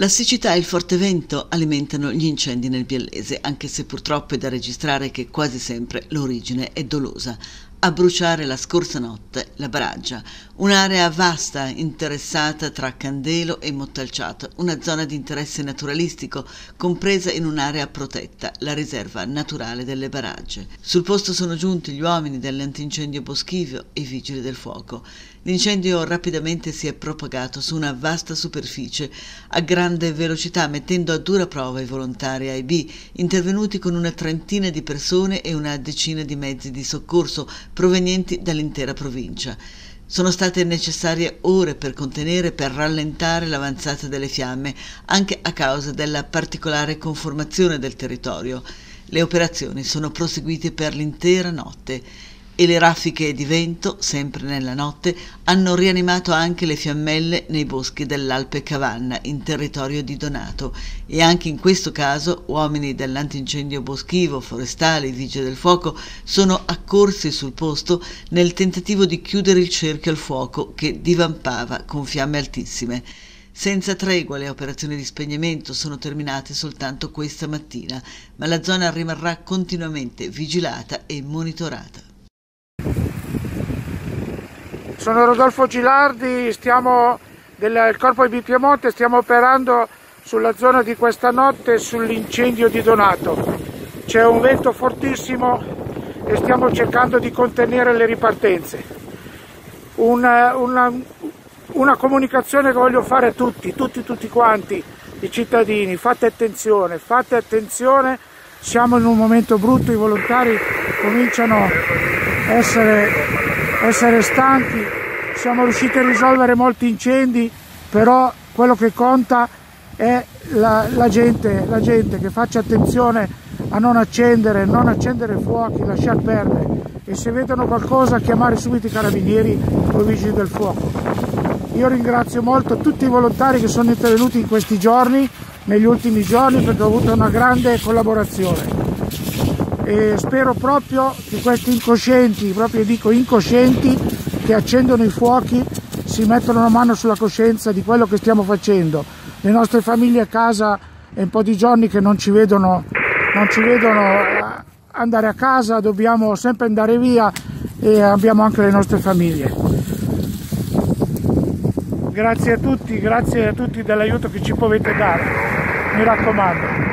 La siccità e il forte vento alimentano gli incendi nel Biellese, anche se purtroppo è da registrare che quasi sempre l'origine è dolosa a bruciare la scorsa notte la Baraggia, un'area vasta interessata tra Candelo e Montalciato, una zona di interesse naturalistico compresa in un'area protetta, la riserva naturale delle Baragge. Sul posto sono giunti gli uomini dell'antincendio boschivo e i vigili del fuoco. L'incendio rapidamente si è propagato su una vasta superficie a grande velocità, mettendo a dura prova i volontari AIB, intervenuti con una trentina di persone e una decina di mezzi di soccorso provenienti dall'intera provincia. Sono state necessarie ore per contenere e per rallentare l'avanzata delle fiamme, anche a causa della particolare conformazione del territorio. Le operazioni sono proseguite per l'intera notte e le raffiche di vento, sempre nella notte, hanno rianimato anche le fiammelle nei boschi dell'Alpe Cavanna, in territorio di Donato, e anche in questo caso uomini dell'antincendio boschivo, forestali, vigili del fuoco, sono accorsi sul posto nel tentativo di chiudere il cerchio al fuoco che divampava con fiamme altissime. Senza tregua le operazioni di spegnimento sono terminate soltanto questa mattina, ma la zona rimarrà continuamente vigilata e monitorata. Sono Rodolfo Gilardi, stiamo del Corpo di Piemonte, stiamo operando sulla zona di questa notte sull'incendio di Donato. C'è un vento fortissimo e stiamo cercando di contenere le ripartenze. Una, una, una comunicazione che voglio fare a tutti, tutti, tutti quanti, i cittadini, fate attenzione, fate attenzione, siamo in un momento brutto, i volontari cominciano a essere essere stanchi, siamo riusciti a risolvere molti incendi, però quello che conta è la, la, gente, la gente che faccia attenzione a non accendere, non accendere fuochi, lasciar perdere. E se vedono qualcosa chiamare subito i carabinieri o i vigili del fuoco. Io ringrazio molto tutti i volontari che sono intervenuti in questi giorni, negli ultimi giorni perché ho avuto una grande collaborazione e spero proprio che questi incoscienti, proprio dico incoscienti, che accendono i fuochi si mettono una mano sulla coscienza di quello che stiamo facendo. Le nostre famiglie a casa è un po' di giorni che non ci vedono, non ci vedono eh, andare a casa, dobbiamo sempre andare via e abbiamo anche le nostre famiglie. Grazie a tutti, grazie a tutti dell'aiuto che ci potete dare, mi raccomando.